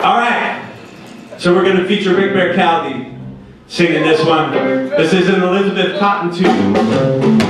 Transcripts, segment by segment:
All right. So we're going to feature Rik Mercaldi singing this one. This is an Elizabeth Cotten tune.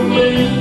lonely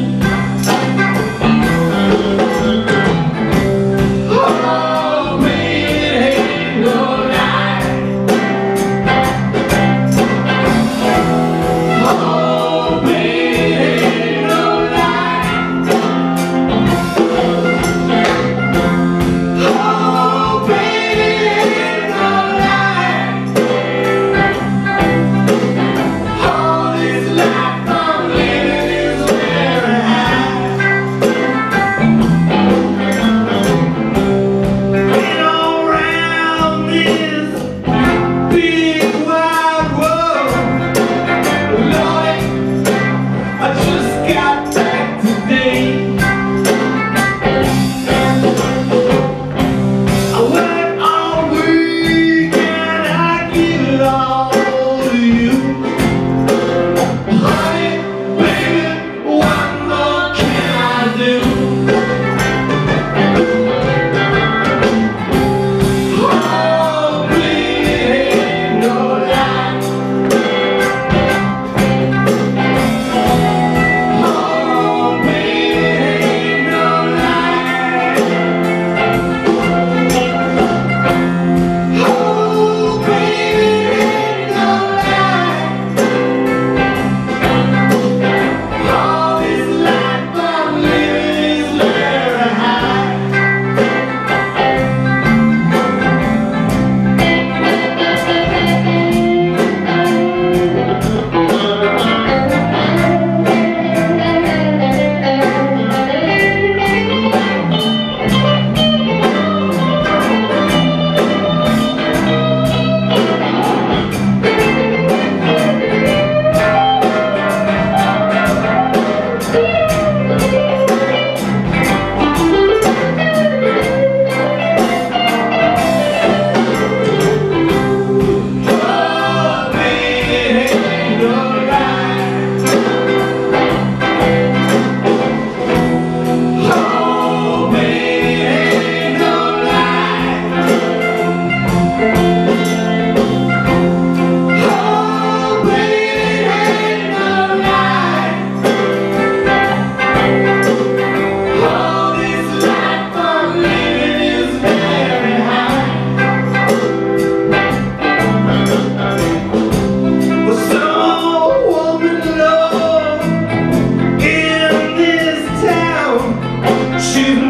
She's